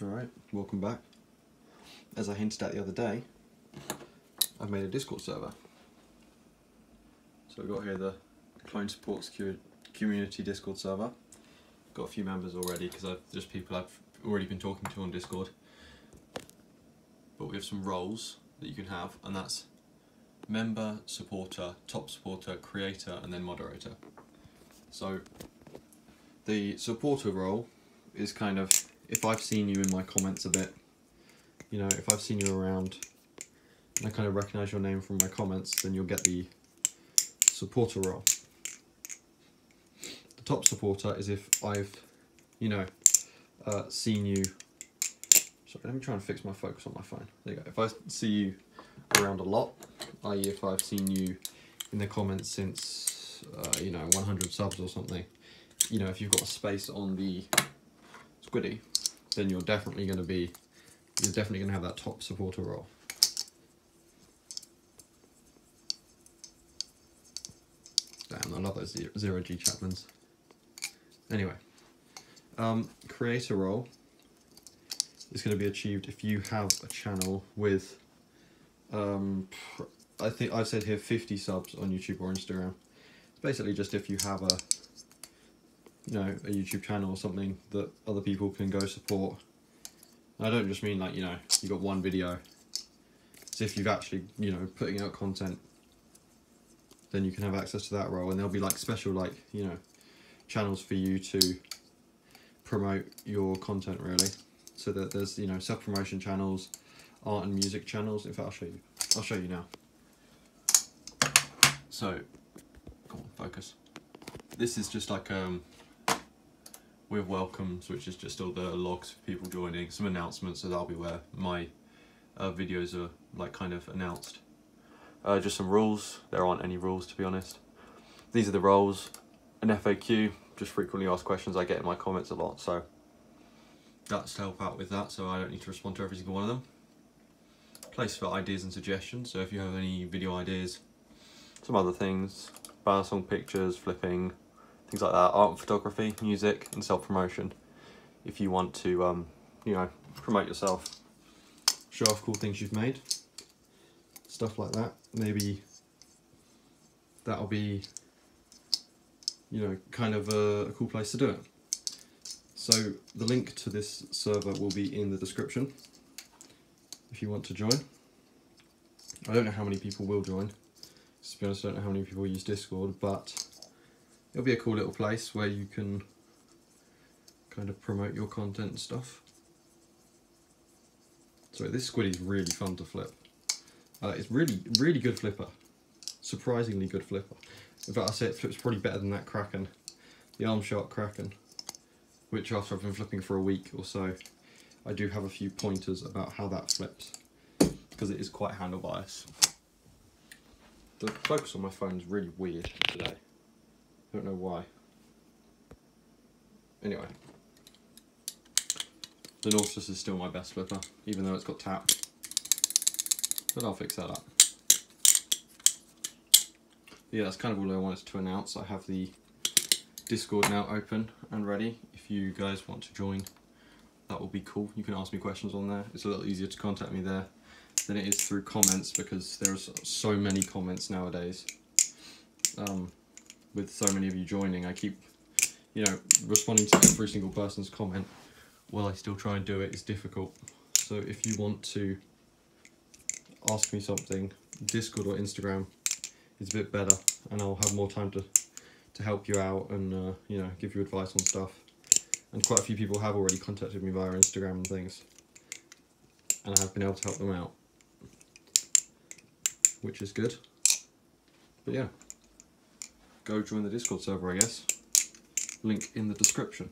Alright, welcome back. As I hinted at the other day, I've made a Discord server. So we've got here the Clone Support Community Discord server. Got a few members already because I've just people I've already been talking to on Discord. But we have some roles that you can have, and that's member, supporter, top supporter, creator, and then moderator. So the supporter role is kind of if I've seen you in my comments a bit, you know, if I've seen you around and I kind of recognize your name from my comments, then you'll get the supporter role. The top supporter is if I've, you know, uh, seen you. Sorry, let me try and fix my focus on my phone. There you go. If I see you around a lot, i.e., if I've seen you in the comments since, uh, you know, 100 subs or something, you know, if you've got a space on the Squiddy, then you're definitely going to be, you're definitely going to have that top supporter role. Damn, I love those zero, zero G Chapmans. Anyway, um, creator role is going to be achieved if you have a channel with, um, I think I've said here 50 subs on YouTube or Instagram. It's basically just if you have a, you know, a YouTube channel or something that other people can go support. And I don't just mean like, you know, you got one video. It's if you've actually, you know, putting out content then you can have access to that role. And there'll be like special like you know channels for you to promote your content really. So that there's you know self promotion channels art and music channels. In fact I'll show you. I'll show you now. So come on focus. This is just like um with welcomes which is just all the logs for people joining some announcements so that'll be where my uh, videos are like kind of announced uh, just some rules. There aren't any rules to be honest. These are the roles. An FAQ, just frequently asked questions I get in my comments a lot. So that's to help out with that. So I don't need to respond to every single one of them. Place for ideas and suggestions. So if you have any video ideas, some other things, balisong pictures, flipping, things like that, art and photography, music, and self promotion. If you want to, um, you know, promote yourself, show off cool things you've made stuff like that. Maybe that'll be, you know, kind of a, a, cool place to do it. So the link to this server will be in the description if you want to join. I don't know how many people will join. To be honest, I don't know how many people use Discord, but it'll be a cool little place where you can kind of promote your content and stuff. So this squid is really fun to flip. Uh, it's really, really good flipper. Surprisingly good flipper. In fact, I say it flips probably better than that Kraken. The Arm Shark Kraken. Which after I've been flipping for a week or so, I do have a few pointers about how that flips. Because it is quite handle bias. The focus on my phone is really weird today. Don't know why. Anyway. The Nautilus is still my best flipper, even though it's got tap but I'll fix that up. Yeah, that's kind of all I wanted to announce. I have the Discord now open and ready. If you guys want to join, that will be cool. You can ask me questions on there. It's a little easier to contact me there than it is through comments because there's so many comments nowadays. Um, with so many of you joining, I keep, you know, responding to every single person's comment while I still try and do it, it is difficult. So if you want to ask me something, Discord or Instagram is a bit better and I'll have more time to, to help you out and, uh, you know, give you advice on stuff. And quite a few people have already contacted me via Instagram and things. And I have been able to help them out. Which is good. But yeah. Go join the Discord server, I guess. Link in the description.